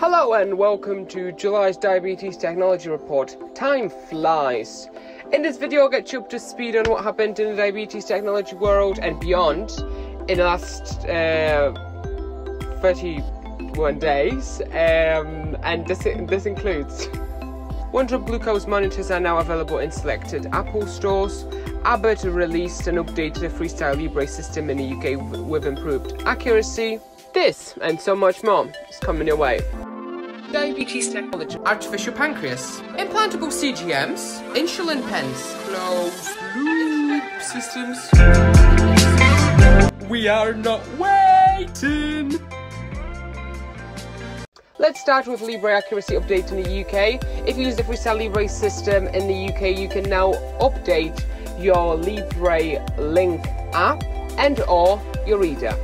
Hello and welcome to July's Diabetes Technology Report. Time flies. In this video, I'll get you up to speed on what happened in the diabetes technology world and beyond in the last uh, 31 days. Um, and this, this includes one drop glucose monitors are now available in selected Apple stores. Abbott released and updated a Freestyle Libre system in the UK with improved accuracy. This and so much more is coming your way diabetes technology, artificial pancreas, implantable CGMs, insulin pens, closed loop systems. We are not waiting. Let's start with Libre accuracy update in the UK. If you use the Freestyle Libre system in the UK, you can now update your Libre Link app and or your reader.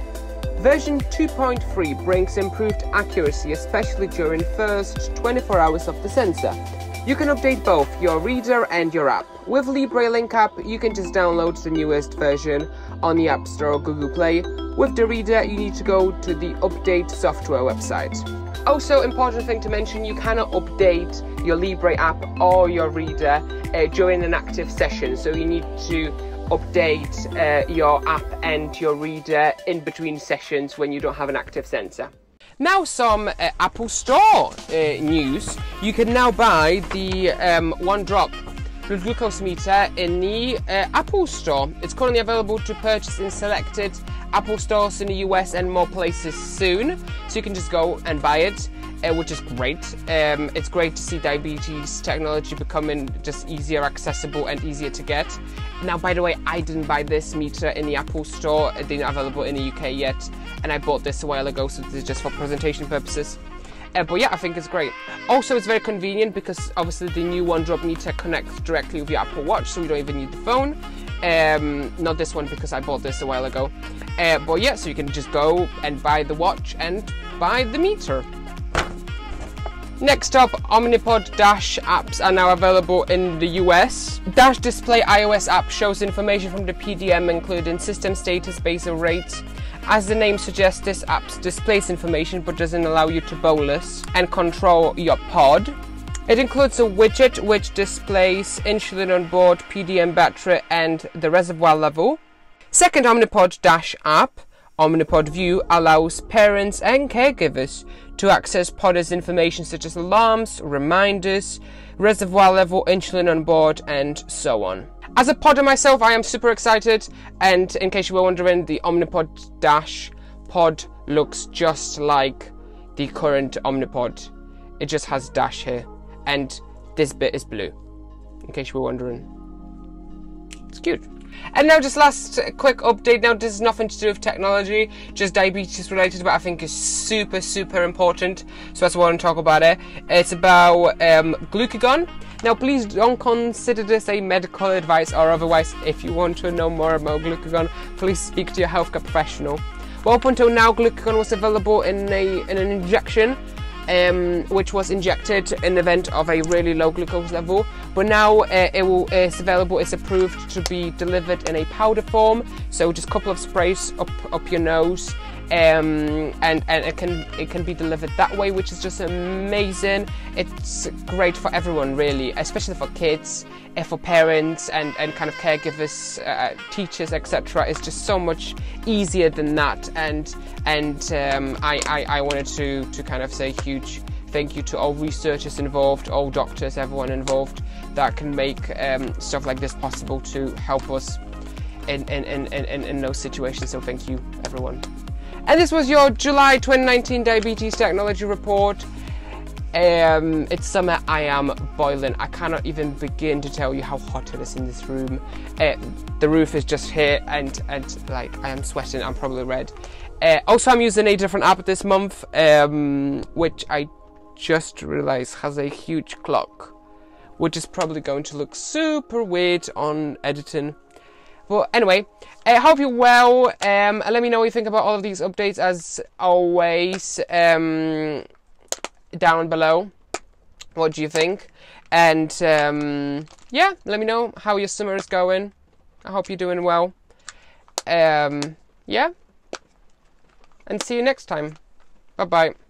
Version 2.3 brings improved accuracy, especially during first 24 hours of the sensor. You can update both your reader and your app. With Libre Link app, you can just download the newest version on the App Store or Google Play. With the reader, you need to go to the Update software website. Also, important thing to mention, you cannot update your Libre app or your reader uh, during an active session, so you need to update uh, your app and your reader in between sessions when you don't have an active sensor. Now some uh, Apple Store uh, news. You can now buy the um, one drop blood glucose meter in the uh, Apple Store. It's currently available to purchase in selected Apple stores in the US and more places soon. So you can just go and buy it uh, which is great. Um, it's great to see diabetes technology becoming just easier accessible and easier to get. Now, by the way, I didn't buy this meter in the Apple store. It didn't available in the UK yet, and I bought this a while ago, so this is just for presentation purposes. Uh, but yeah, I think it's great. Also, it's very convenient because obviously the new one drop meter connects directly with your Apple Watch, so you don't even need the phone. Um, not this one because I bought this a while ago. Uh, but yeah, so you can just go and buy the watch and buy the meter. Next up, Omnipod Dash apps are now available in the US. Dash Display iOS app shows information from the PDM including system status, basal rate. As the name suggests, this app displays information but doesn't allow you to bolus and control your pod. It includes a widget which displays insulin on board, PDM battery and the reservoir level. Second Omnipod Dash app Omnipod View allows parents and caregivers to access Podder's information such as alarms, reminders, reservoir level, insulin on board, and so on. As a podder myself, I am super excited, and in case you were wondering, the Omnipod Dash pod looks just like the current Omnipod. It just has Dash here, and this bit is blue, in case you were wondering. It's cute. And now just last quick update. Now this is nothing to do with technology, just diabetes related, but I think is super, super important. So that's why I want to talk about it. It's about um, glucagon. Now please don't consider this a medical advice or otherwise. If you want to know more about glucagon, please speak to your healthcare professional. Well, up until now, glucagon was available in, a, in an injection um, which was injected in the event of a really low glucose level. But now uh, it will, it's available, it's approved to be delivered in a powder form. So just a couple of sprays up, up your nose um, and and it can it can be delivered that way, which is just amazing. It's great for everyone, really, especially for kids, uh, for parents, and and kind of caregivers, uh, teachers, etc. It's just so much easier than that, and and um, I, I I wanted to to kind of say huge thank you to all researchers involved, all doctors, everyone involved that can make um, stuff like this possible to help us in, in, in, in, in those situations. So thank you, everyone. And this was your July 2019 Diabetes Technology Report. Um, it's summer, I am boiling. I cannot even begin to tell you how hot it is in this room. Uh, the roof is just here and, and like I am sweating, I'm probably red. Uh, also, I'm using a different app this month, um, which I just realized has a huge clock, which is probably going to look super weird on editing. But anyway, I hope you're well. Um, let me know what you think about all of these updates as always um, down below. What do you think? And um, yeah, let me know how your summer is going. I hope you're doing well. Um, yeah. And see you next time. Bye bye.